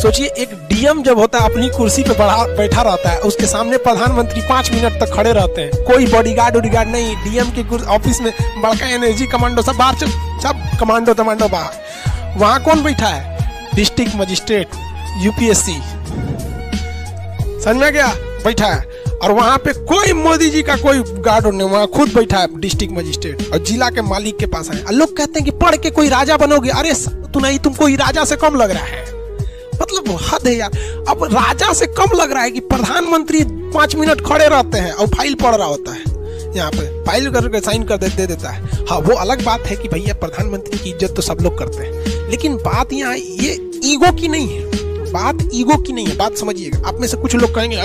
सोचिए, एक डीएम जब होता है, अपनी कुर्सी पे बढ़ा, बैठा रहता है, उसके सामने प्रधानमंत्री पाँच मिनट तक खड़े रहते हैं। कोई बॉडी बॉडीगार्ड उडीगार्ड नहीं, डीएम के ऑफ़िस में बड़का एनर्जी कमांडो सब बाहर सब कमांडो तमांडो बाहर। वहाँ कौन बैठा है? डिस्ट्रिक्ट मजिस्ट्रेट यूपीएससी समझ में गया? बैठा है। और वहाँ पे कोई मोदी जी का कोई गार्ड नहीं, वहाँ खुद बैठा है डिस्ट्रिक्ट मजिस्ट्रेट और जिला के मालिक के पास है लोग कहते हैं कि पढ़ के कोई राजा बनोगे? अरे तू नहीं तुमको राजा से कम लग रहा है। मतलब हद है यार। अब राजा से कम लग रहा है कि प्रधानमंत्री पाँच मिनट खड़े रहते हैं और फ़ाइल पढ़ रहा होता है। यहाँ पे फ़ाइल करके साइन कर दे, दे देता है। हाँ वो अलग बात है कि भैया प्रधानमंत्री की इज़्ज़त तो सब लोग करते हैं। लेकिन बात यहाँ ये ईगो की नहीं है। बात ईगो की नहीं है। बात समझिएगा। आप में से कुछ लोग कहेंगे